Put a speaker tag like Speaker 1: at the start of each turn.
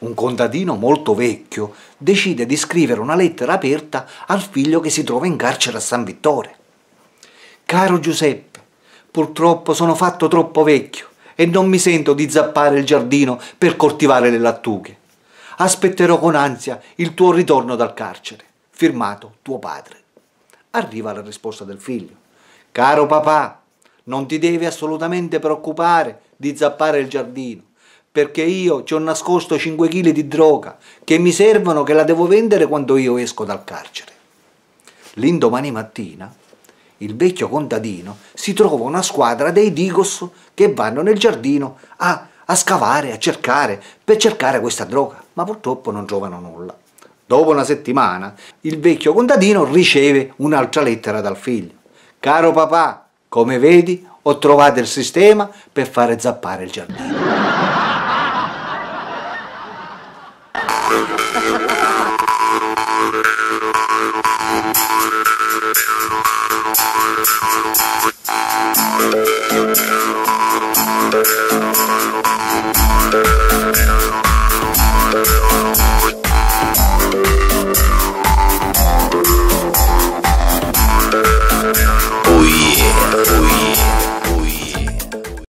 Speaker 1: un contadino molto vecchio decide di scrivere una lettera aperta al figlio che si trova in carcere a San Vittore. Caro Giuseppe, purtroppo sono fatto troppo vecchio e non mi sento di zappare il giardino per coltivare le lattughe. Aspetterò con ansia il tuo ritorno dal carcere. Firmato tuo padre. Arriva la risposta del figlio. Caro papà, non ti devi assolutamente preoccupare di zappare il giardino perché io ci ho nascosto 5 kg di droga che mi servono che la devo vendere quando io esco dal carcere. L'indomani mattina il vecchio contadino si trova una squadra dei Digos che vanno nel giardino a, a scavare, a cercare, per cercare questa droga, ma purtroppo non trovano nulla. Dopo una settimana il vecchio contadino riceve un'altra lettera dal figlio. Caro papà, come vedi ho trovato il sistema per fare zappare il giardino. Thank you.